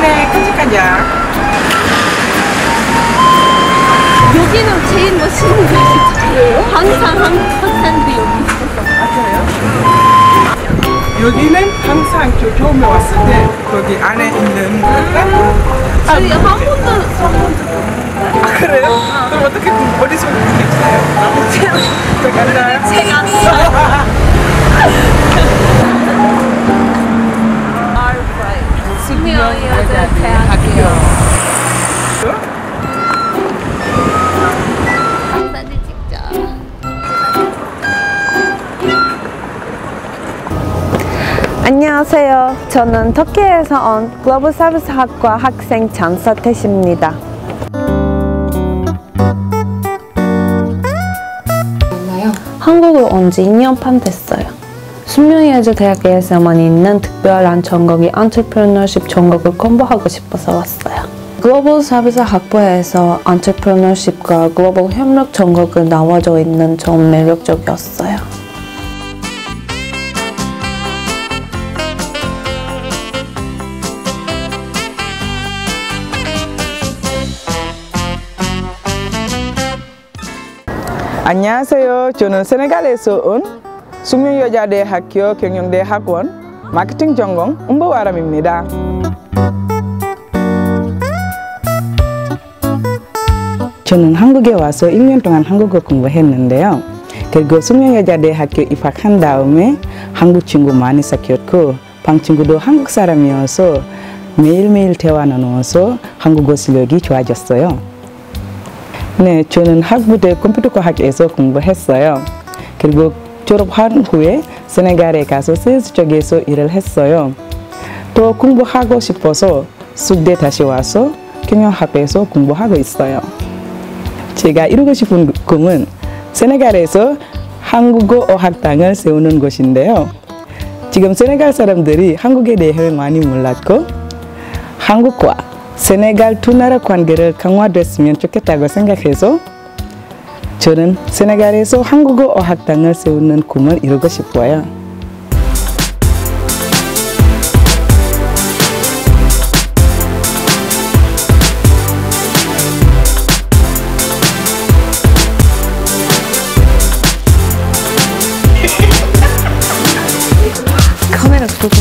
네, 깜찍하냐? 여기는 제일 멋있는 곳이에요. 항상 한국 학생들이 여기 있어서. 여기는 항상 저 처음에 왔을 때 거기 안에 있는 건가? 저희 한 번도 아 그래요? 그럼 어떻게 어디서 보겠어요? 저 간다. 제가 안녕하세요. 저는 터키에서 온 글로벌 서비스 학과 학생 장서태입니다. 한국을 온지 2년 반 됐어요. 숙명여자 대학에서만 있는 특별한 전공이 entrepreneurship 전공을 공부하고 싶어서 왔어요. 글로벌 서비스 학부에서 entrepreneurship과 글로벌 협력 전공을 나와져 있는 점 매력적이었어요. 안녕하세요. 저는 세네갈에서 온 숙명여자대 학교 경영대 학원 마케팅 전공 은보아람입니다. 저는 한국에 와서 1년 동안 한국어 공부했는데요. 그리고 숙명여자대 학교 입학한 다음에 한국 친구 많이 사귀었고 방 친구도 한국 사람이어서 매일매일 대화 나누어서 한국어 실력이 좋아졌어요. 네, 저는 학부대 컴퓨터과학에서 공부했어요. 그리고 졸업한 후에 세네갈에 가서 세일즈 쪽에서 일을 했어요. 또 공부하고 싶어서 숙대 다시 와서 경영학에서 공부하고 있어요. 제가 이루고 싶은 꿈은 세네갈에서 한국어 어학당을 세우는 것인데요. 지금 세네갈 사람들이 한국에 대해 많이 몰랐고 한국과 세네갈 두 나라 관계를 강화됐으면 좋겠다고 생각해서 저는 세네갈에서 한국어 어학당을 세우는 꿈을 이루고 싶어요. 카메라 보고